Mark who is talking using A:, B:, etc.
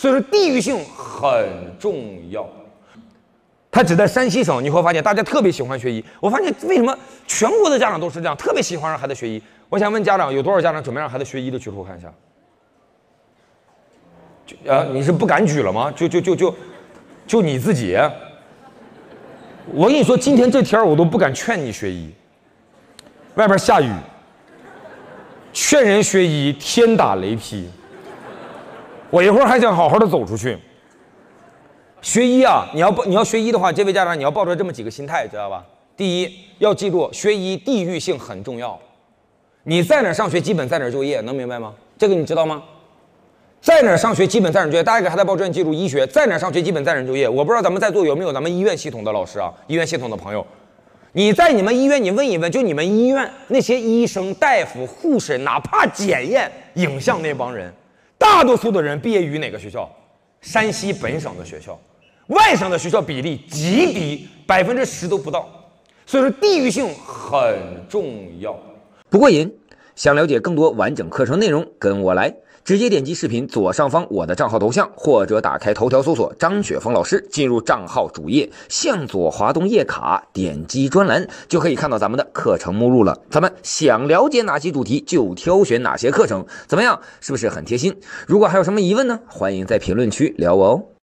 A: 所以说地域性很重要。它只在山西省，你会发现大家特别喜欢学医。我发现为什么全国的家长都是这样，特别喜欢让孩子学医。我想问家长，有多少家长准备让孩子学医的举手我看一下？就啊，你是不敢举了吗？就就就就就你自己。我跟你说，今天这天我都不敢劝你学医。外边下雨，劝人学医天打雷劈。我一会儿还想好好的走出去。学医啊，你要不你要学医的话，这位家长你要抱着这么几个心态，知道吧？第一，要记住学医地域性很重要。你在哪儿上学，基本在哪儿就业，能明白吗？这个你知道吗？在哪儿上学，基本在哪儿就业。大家给孩子报志愿记住，医学在哪儿上学，基本在哪儿就业。我不知道咱们在座有没有咱们医院系统的老师啊，医院系统的朋友。你在你们医院，你问一问，就你们医院那些医生、大夫、护士，哪怕检验影像那帮人，大多数的人毕业于哪个学校？山西本省的学校，外省的学校比例极低，百分之十都不到。所以说地域性很重要。
B: 不过瘾，想了解更多完整课程内容，跟我来。直接点击视频左上方我的账号头像，或者打开头条搜索张雪峰老师，进入账号主页，向左滑动页卡，点击专栏，就可以看到咱们的课程目录了。咱们想了解哪些主题，就挑选哪些课程，怎么样？是不是很贴心？如果还有什么疑问呢？欢迎在评论区聊我哦。